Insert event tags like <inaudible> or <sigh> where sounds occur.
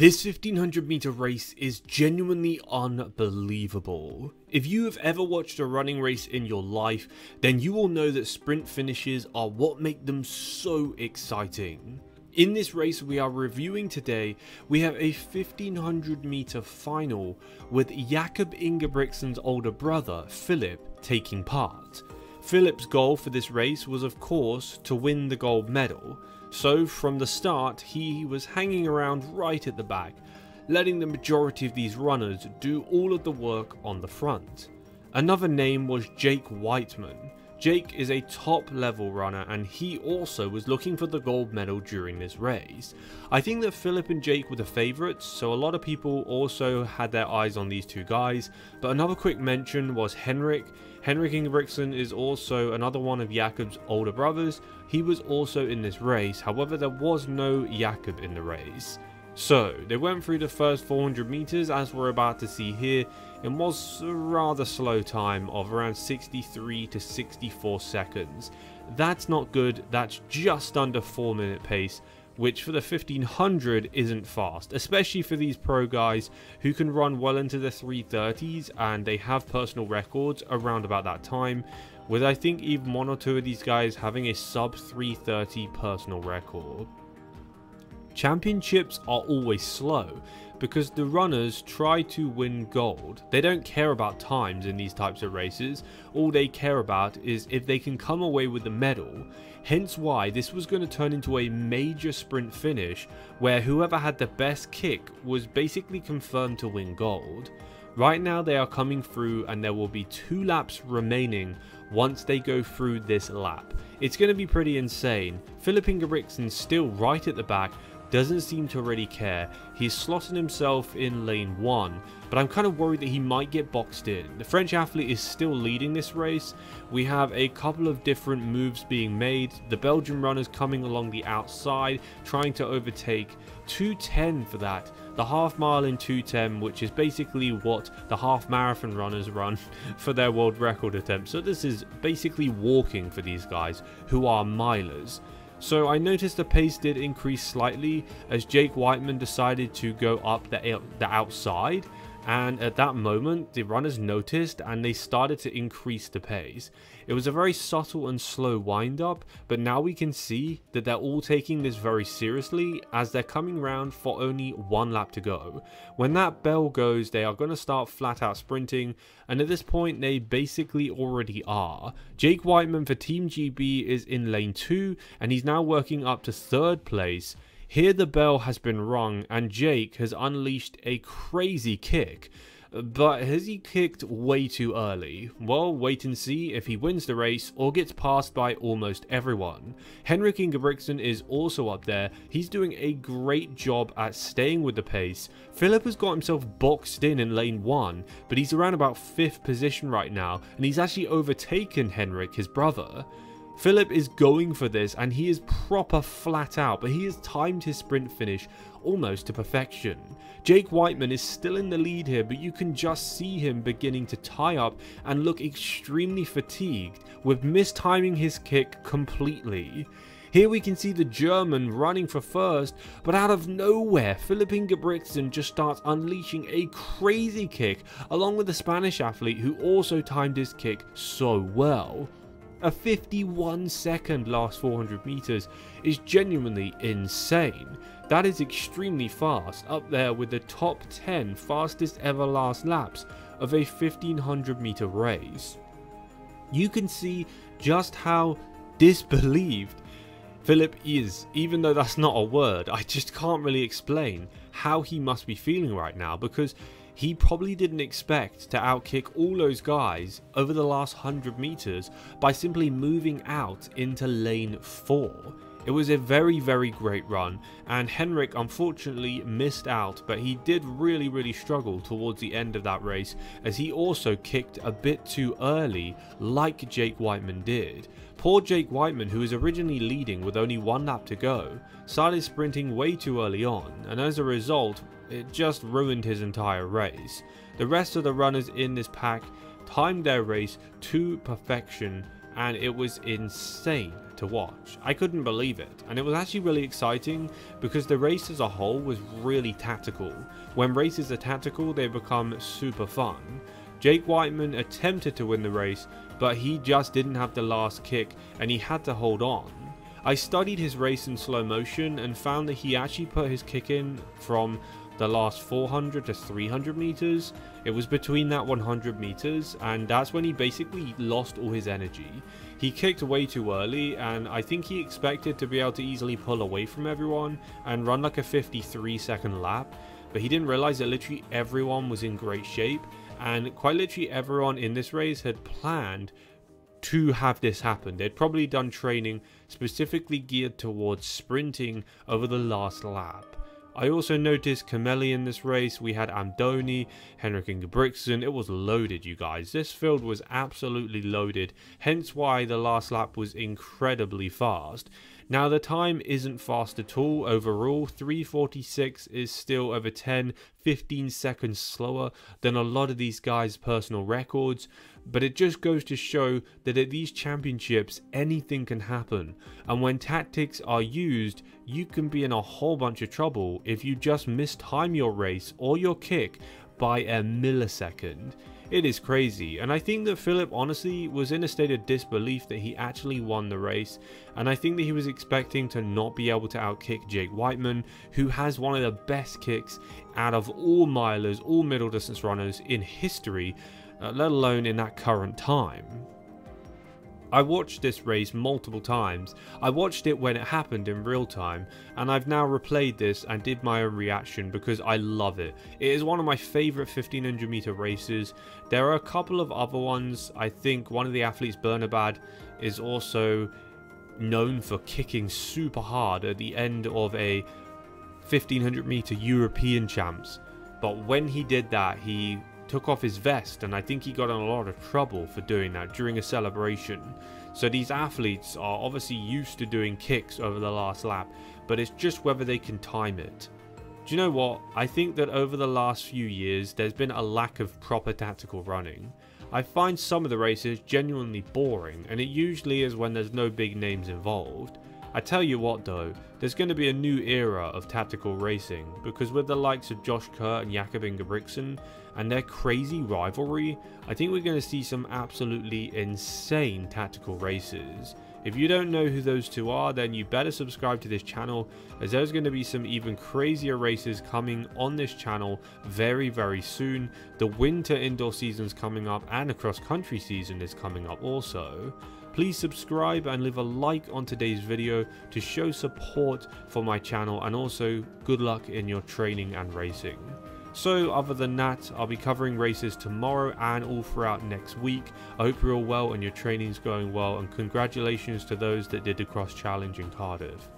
This 1500 meter race is genuinely unbelievable. If you have ever watched a running race in your life, then you will know that sprint finishes are what make them so exciting. In this race we are reviewing today, we have a 1500 meter final with Jakob Ingebrigtsen's older brother, Filip, taking part. Filip's goal for this race was of course to win the gold medal, so from the start he was hanging around right at the back, letting the majority of these runners do all of the work on the front. Another name was Jake Wightman. Jake is a top level runner and he also was looking for the gold medal during this race. I think that Filip and Jake were the favourites so a lot of people also had their eyes on these two guys but another quick mention was Henrik. Henrik Ingebrigtsen is also another one of Jakob's older brothers. He was also in this race, however there was no Jakob in the race. So, they went through the first 400 meters as we're about to see here. and was a rather slow time of around 63 to 64 seconds. That's not good, that's just under 4 minute pace which for the 1500 isn't fast, especially for these pro guys who can run well into the 330s and they have personal records around about that time, with I think even one or two of these guys having a sub 330 personal record. Championships are always slow because the runners try to win gold. They don't care about times in these types of races, all they care about is if they can come away with the medal, hence why this was going to turn into a major sprint finish where whoever had the best kick was basically confirmed to win gold. Right now they are coming through and there will be two laps remaining once they go through this lap. It's going to be pretty insane. Filip Ingebrigtsen still right at the back doesn't seem to really care. He's slotting himself in lane 1, but I'm kind of worried that he might get boxed in. The French athlete is still leading this race. We have a couple of different moves being made. The Belgian runners coming along the outside, trying to overtake 210 for that. The half mile in 210, which is basically what the half marathon runners run <laughs> for their world record attempt. So this is basically walking for these guys who are milers. So I noticed the pace did increase slightly as Jake Wightman decided to go up the, the outside and at that moment the runners noticed and they started to increase the pace. It was a very subtle and slow wind up but now we can see that they're all taking this very seriously as they're coming round for only one lap to go. When that bell goes they are going to start flat out sprinting and at this point they basically already are. Jake Wightman for Team GB is in lane 2 and he's now working up to third place here the bell has been rung and Jake has unleashed a crazy kick. But has he kicked way too early? Well, wait and see if he wins the race or gets passed by almost everyone. Henrik Ingebrigtsen is also up there. He's doing a great job at staying with the pace. Filip has got himself boxed in in lane 1, but he's around about 5th position right now, and he's actually overtaken Henrik, his brother. Filip is going for this and he is proper flat out, but he has timed his sprint finish almost to perfection. Jake Wightman is still in the lead here, but you can just see him beginning to tie up and look extremely fatigued, with mistiming his kick completely. Here we can see the German running for first, but out of nowhere, Filip Ingebrigtsen just starts unleashing a crazy kick, along with the Spanish athlete who also timed his kick so well. A 51 second last 400 meters is genuinely insane. That is extremely fast, up there with the top 10 fastest ever last laps of a 1500 meter race. You can see just how disbelieved Filip is, even though that's not a word, I just can't really explain how he must be feeling right now because he probably didn't expect to outkick all those guys over the last 100 meters by simply moving out into lane 4. It was a very very great run and Henrik unfortunately missed out but he did really really struggle towards the end of that race as he also kicked a bit too early like Jake Wightman did. Poor Jake Wightman who was originally leading with only one lap to go started sprinting way too early on and as a result it just ruined his entire race. The rest of the runners in this pack timed their race to perfection and it was insane to watch. I couldn't believe it, and it was actually really exciting because the race as a whole was really tactical. When races are tactical, they become super fun. Jake Wightman attempted to win the race, but he just didn't have the last kick and he had to hold on. I studied his race in slow motion and found that he actually put his kick in from the last 400 to 300 meters. It was between that 100 meters, and that's when he basically lost all his energy. He kicked way too early, and I think he expected to be able to easily pull away from everyone and run like a 53 second lap, but he didn't realize that literally everyone was in great shape, and quite literally everyone in this race had planned to have this happen. They'd probably done training specifically geared towards sprinting over the last lap. I also noticed Cameli in this race, we had Amdouni, Henrik Ingebrigtsen, it was loaded you guys, this field was absolutely loaded, hence why the last lap was incredibly fast. Now the time isn't fast at all overall, 346 is still over 10, 15 seconds slower than a lot of these guys' personal records, but it just goes to show that at these championships anything can happen, and when tactics are used, you can be in a whole bunch of trouble if you just mistime your race or your kick by a millisecond. It is crazy, and I think that Filip honestly was in a state of disbelief that he actually won the race, and I think that he was expecting to not be able to outkick Jake Wightman, who has one of the best kicks out of all milers, all middle distance runners in history, uh, let alone in that current time. I watched this race multiple times. I watched it when it happened in real time, and I've now replayed this and did my own reaction because I love it. It is one of my favourite 1500 meter races. There are a couple of other ones. I think one of the athletes, Bernabad, is also known for kicking super hard at the end of a 1500 meter European champs. But when he did that, he took off his vest and I think he got in a lot of trouble for doing that during a celebration. So these athletes are obviously used to doing kicks over the last lap, but it's just whether they can time it. Do you know what? I think that over the last few years there's been a lack of proper tactical running. I find some of the races genuinely boring and it usually is when there's no big names involved. I tell you what though, there's going to be a new era of tactical racing because with the likes of Josh Kerr and Jakob Ingebrigtsen and their crazy rivalry, I think we're going to see some absolutely insane tactical races. If you don't know who those two are, then you better subscribe to this channel as there's going to be some even crazier races coming on this channel very very soon. The winter indoor season's coming up and a cross country season is coming up also. Please subscribe and leave a like on today's video to show support for my channel and also good luck in your training and racing. So other than that, I'll be covering races tomorrow and all throughout next week. I hope you're all well and your training's going well and congratulations to those that did the cross challenge in Cardiff.